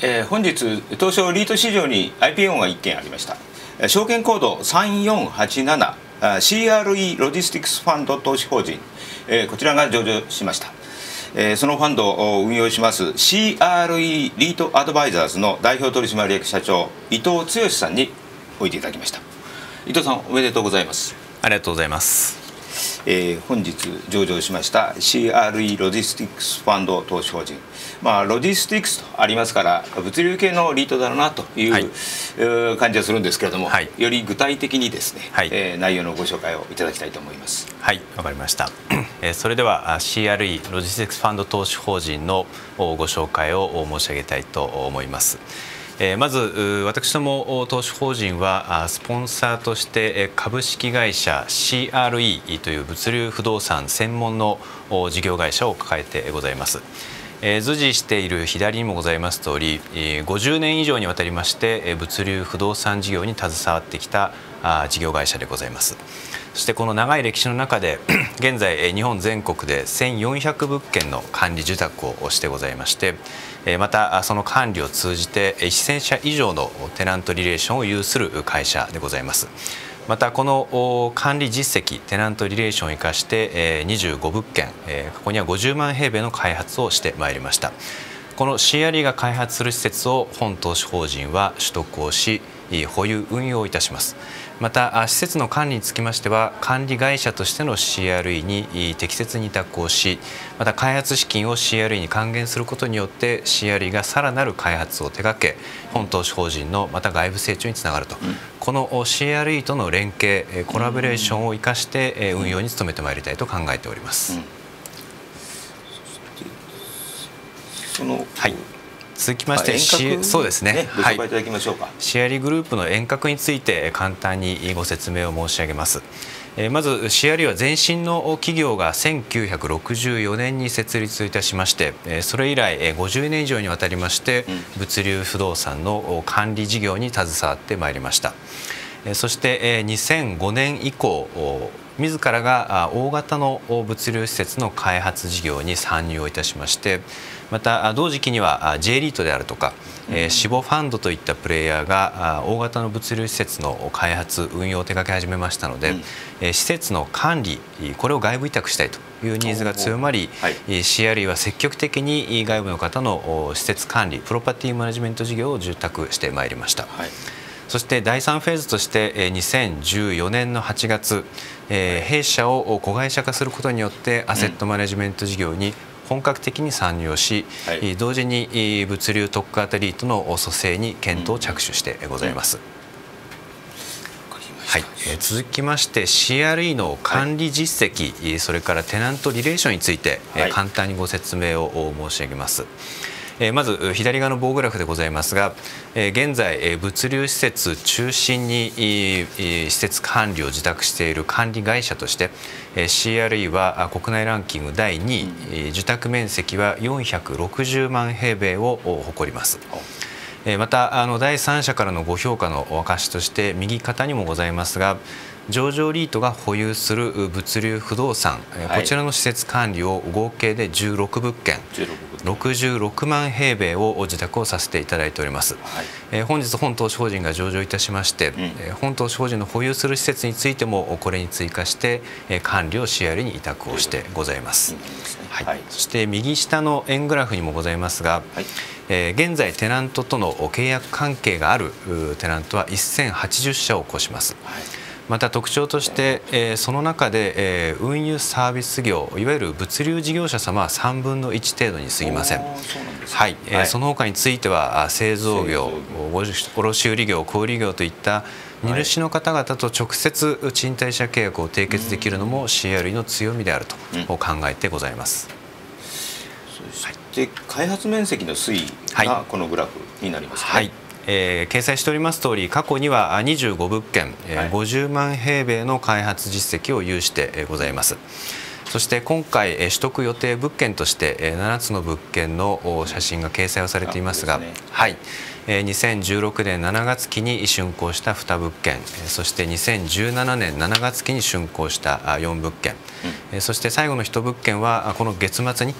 はい、えー、本日東証リート市場に IPO が1件ありました。証券コード 3487CRE ロジスティクスファンド投資法人、えー、こちらが上場しました。えー、そのファンドを運用します CRE リートアドバイザーズの代表取締役社長伊藤剛さんにおいでいただきました。伊藤さんおめでとうございます。ありがとうございます。えー、本日上場しました CRE ロジスティックスファンド投資法人、まあ、ロジスティックスとありますから物流系のリートだろうなという、はい、感じはするんですけれども、はい、より具体的にですね、はい、えー、内容のご紹介をいただきたいと思います。はいわかりました、えー、それでは CRE ロジスティックスファンド投資法人のご紹介を申し上げたいと思います。えまず私ども投資法人はスポンサーとして株式会社 CRE という物流不動産専門の事業会社を抱えてございます。図示している左にもございます通り50年以上にわたりまして物流不動産事業に携わってきた事業会社でございます。そしてこの長い歴史の中で 現在日本全国で1400物件の管理受託をしてございましてまたその管理を通じて1000社以上のテナントリレーションを有する会社でございます。またこの管理実績テナントリレーションを生かして25物件ここには50万平米の開発をしてまいりました。この CRE が開発する施設を本投資法人は取得をし保有運用いたします。また施設の管理につきましては管理会社としての CRE に適切に委託をしまた開発資金を CRE に還元することによって CRE がさらなる開発を手掛け本投資法人のまた外部成長につながると、うん、この CRE との連携コラボレーションを生かして運用に努めてまいりたいと考えております。うん、そのはい続きまして、そうですね、ご紹介い。ただきましょうか、はい、シェアリグループの遠隔について簡単にご説明を申し上げます。まずシェアリは前身の企業が1964年に設立いたしましてそれ以来50年以上にわたりまして物流不動産の管理事業に携わってまいりました。そして2005年以降自らが大型の物流施設の開発事業に参入をいたしましてまた同時期には J リートであるとか、うん、シボファンドといったプレイヤーが大型の物流施設の開発運用を手掛け始めましたので、うん、施設の管理これを外部委託したいというニーズが強まり、はい、CRE は積極的に外部の方の施設管理プロパティマネジメント事業を受託してまいりました。はいそして第3フェーズとして2014年の8月弊社を子会社化することによってアセットマネジメント事業に本格的に参入し、はい、同時に物流特化アタリートの蘇生に検討を着手してございます。はい、えー、続きまして CRE の管理実績、はい、それからテナントリレーションについて、はい、簡単にご説明を申し上げます。まず左側の棒グラフでございますが現在物流施設中心に施設管理を受託している管理会社として CRE は国内ランキング第2位受託面積は460万平米を誇ります。またあの第三者からのご評価の証として右肩にもございますが上場リートが保有する物流不動産、はい、こちらの施設管理を合計で16物件。66万平米を受託をさせていただいております、はい、え本日本投資法人が上場いたしまして、うん、本投資法人の保有する施設についてもこれに追加して管理をシェアリに委託をしてございます、はい、はい、そして右下の円グラフにもございますが、はい。え現在テナントとの契約関係があるテナントは1080社を超します、はいまた特徴として、えー、その中で、えー、運輸サービス業いわゆる物流事業者様は3分の1程度に過ぎません。はい、えー、その他については製造業卸売業小売業といった荷主の方々と直接賃貸借契約を締結できるのも CRE の強みであると考えてございます。はい、で開発面積の推移がこのグラフになります、ね、はいえー、掲載しております通り過去には25物件、えー、50万平米の開発実績を有してございます。そして今回取得予定物件として7つの物件の写真が掲載をされていますが、ね、はい、2016年7月期に竣工した2物件そして2017年7月期に竣工した4物件、うん、そして最後の1物件はこの月末に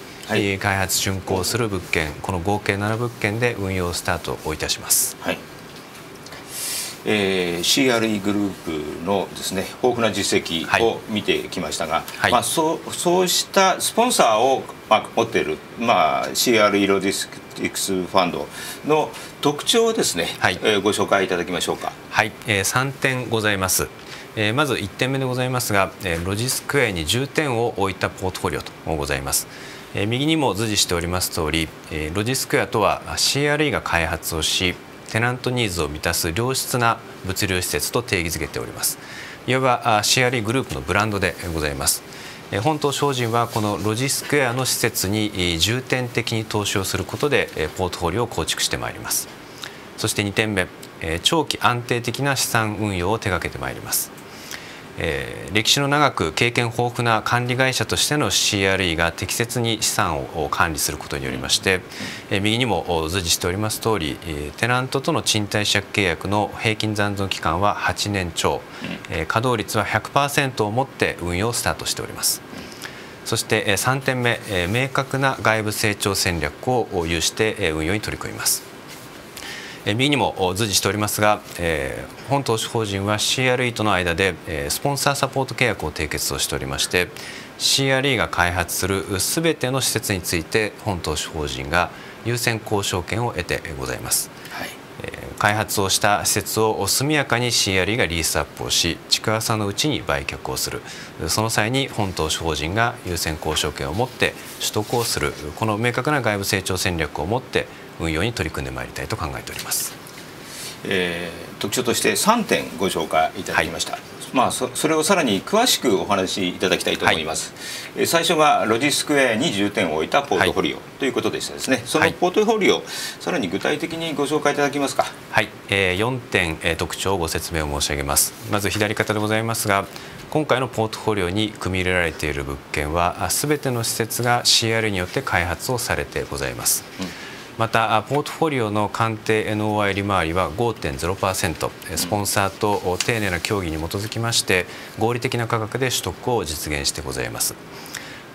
開発竣工する物件この合計7物件で運用スタートをいたします。はいえー、CRE グループのですね豊富な実績を見てきましたが、はい、まあ、そうそうしたスポンサーを、まあ、持っている、まあ、CRE ロジスティクスファンドの特徴をですね、はい、えー、ご紹介いただきましょうか。はい、えー、3点ございます。えー、まず1点目でございますが、えー、ロジスクエアに重点を置いたポートフォリオとございます。えー、右にも図示しております通り、えー、ロジスクエアとは CRE が開発をしテナントニーズを満たす良質な物流施設と定義づけております。いわばシェアリーグループのブランドでございます。本島精進はこのロジスクエアの施設に重点的に投資をすることでポートフォリオを構築してまいります。そして2点目長期安定的な資産運用を手掛けてまいります。えー、歴史の長く経験豊富な管理会社としての CRE が適切に資産を管理することによりまして、えー、右にも図示しております通り、えー、テナントとの賃貸借契約の平均残存期間は8年超、えー、稼働率は100%をもって運用をスタートしております。そして3点目、明確な外部成長戦略を有して運用に取り組みます。右にも図示しておりますが、えー、本投資法人は CRE との間で、えー、スポンサーサポート契約を締結をしておりまして CRE が開発するすべての施設について本投資法人が優先交渉権を得てございます。はい。開発をした施設を速やかに CRE がリースアップをし築浅のうちに売却をする。その際に本投資法人が優先交渉権を持って取得をする。この明確な外部成長戦略を持って運用に取り組んでまいりたいと考えております。えー、特徴として3点ご紹介いただきました、はい、まあ、そそれをさらに詳しくお話しいただきたいと思います、はい、最初がロジスクエアに重点を置いたポートフォリオということでしたですね、そのポートフォリオ、さらに具体的にご紹介いただけますか？はい、えー、4点、えー、特徴をご説明を申し上げます。まず左肩でございますが今回のポートフォリオに組み入れられている物件はすべての施設が CR によって開発をされてございます、うんまたポートフォリオの鑑定 NOI 利回りは5.0%スポンサーと丁寧な協議に基づきまして合理的な価格で取得を実現してございます。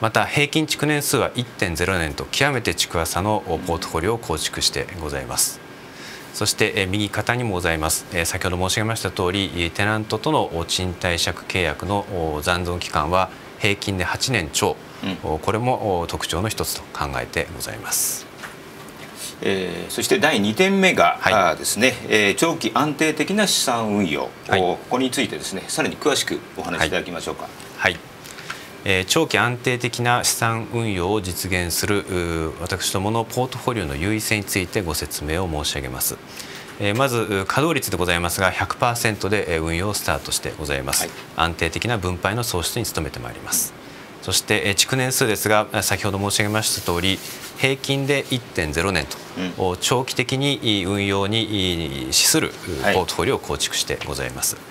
また平均築年数は1.0年と極めて築浅のポートフォリオを構築してございます。そして右肩にもございます。先ほど申し上げました通りテナントとの賃貸借契約の残存期間は平均で8年超、これも特徴の一つと考えてございますえー、そして第2点目が、はい、ですね、えー、長期安定的な資産運用、はい、ここについてですねさらに詳しくお話しいただきましょうか。はい、えー、長期安定的な資産運用を実現する私どものポートフォリオの優位性についてご説明を申し上げます。えまず稼働率でございますが100%で運用をスタートしてございます、はい、安定的な分配の創出に努めてまいりますそして築年数ですが先ほど申し上げました通り平均で1.0年と、うん、長期的に運用に資するポートフォリオを構築してございます。はい、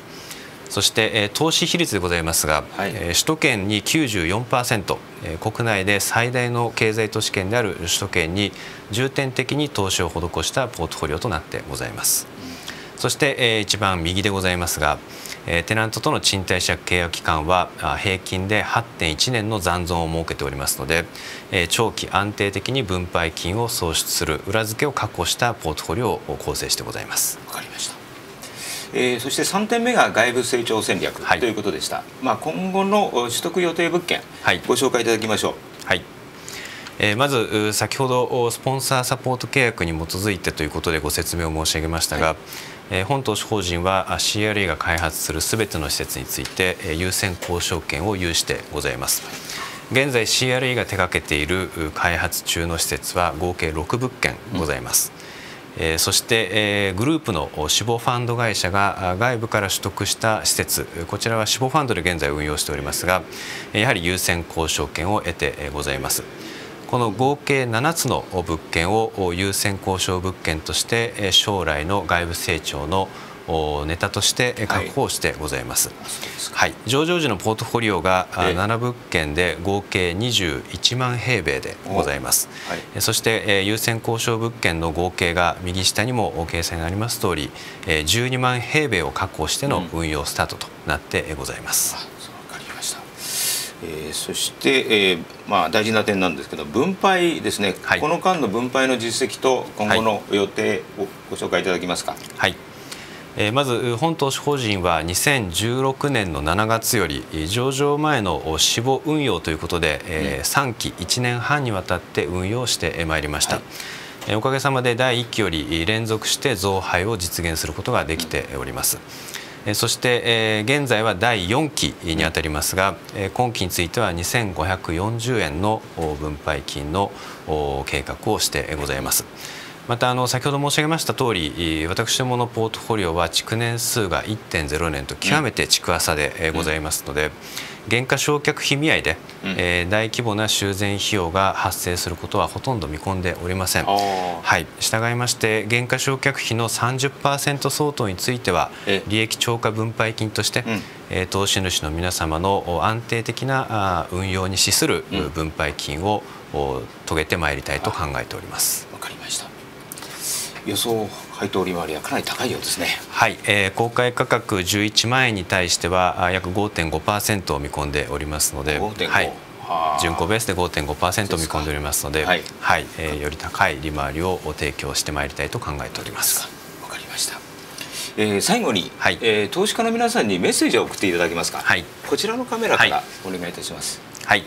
そして投資比率でございますが、はい、首都圏に94%国内で最大の経済都市圏である首都圏に重点的に投資を施したポートフォリオとなってございます。そして一番右でございますがテナントとの賃貸借契約期間は平均で8.1年の残存を設けておりますので長期安定的に分配金を創出する裏付けを確保したポートフォリオを構成してございます。わかりました。えー、そして3点目が外部成長戦略ということでした、はい、まあ、今後の取得予定物件、はい、ご紹介いただきましょう。はい。えー、まず先ほどスポンサーサポート契約に基づいてということでご説明を申し上げましたが、はいえ本投資法人は CRE が開発するすべての施設について優先交渉権を有してございます現在 CRE が手掛けている開発中の施設は合計6物件ございます、うんえそして、えグループの死亡ファンド会社が外部から取得した施設こちらは死亡ファンドで現在運用しておりますがやはり優先交渉権を得てございます。この合計7つの物件を優先交渉物件として将来の外部成長のネタとして確保してございます、はい、はい、上場時のポートフォリオが7物件で合計21万平米でございます、はい、そして優先交渉物件の合計が右下にも掲載があります通り12万平米を確保しての運用スタートとなってございます、うんえー、そして、えーまあ、大事な点なんですけど分配ですね、はい、この間の分配の実績と今後の予定をご紹介いただけますか？はい、えー、まず本投資法人は2016年の7月より上場前の死亡運用ということで、えー、3期1年半にわたって運用してまいりました。はいおかげさまで第1期より連続して増配を実現することができております。そして現在は第4期にあたりますが今期については2540円の分配金の計画をしてございます。またあの先ほど申し上げました通り私どものポートフォリオは築年数が1.0年と極めて築浅でございますので、減価償却費見合いで、うん、えー、大規模な修繕費用が発生することはほとんど見込んでおりません。はい、従いまして減価償却費の30%相当については利益超過分配金として、え、うん、投資主の皆様の安定的な運用に資する分配金を遂げてまいりたいと考えております。わかりました。予想配当利回りはかなり高いようですね。はい、えー、公開価格11万円に対しては約5.5%を見込んでおりますので、はい、純子ベースで5.5%見込んでおりますので、はい、はい、えー、より高い利回りを提供してまいりたいと考えております。わかりました。えー、最後に、はい、えー、投資家の皆さんにメッセージを送っていただけますか？はい、こちらのカメラからお願いいたします。はい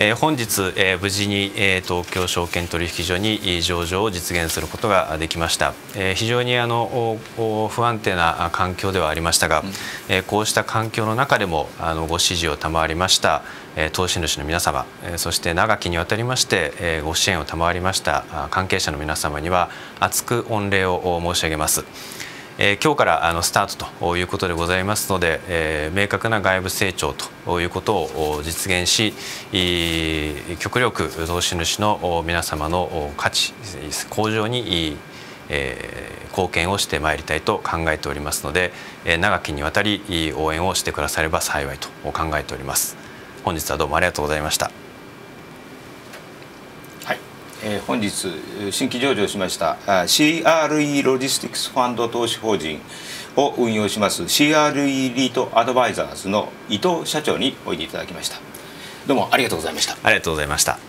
えー、本日、えー、無事に、えー、東京証券取引所に上場を実現することができました、えー、非常にあの不安定な環境ではありましたが、うん、えー、こうした環境の中でもあのご支持を賜りました、えー、投資主の皆様、えー、そして長きにわたりまして、えー、ご支援を賜りました関係者の皆様には厚く御礼を申し上げます。えー、今日からあのスタートということでございますので、えー、明確な外部成長ということを実現し極力投資主の皆様の価値向上にえー、貢献をしてまいりたいと考えておりますので、えー、長きにわたり応援をしてくだされば幸いと考えております。本日はどうもありがとうございました。えー、本日新規上場しました CRE ロジスティックスファンド投資法人を運用します CRE リートアドバイザーズの伊藤社長においでいただきました。どうもありがとうございました。ありがとうございました。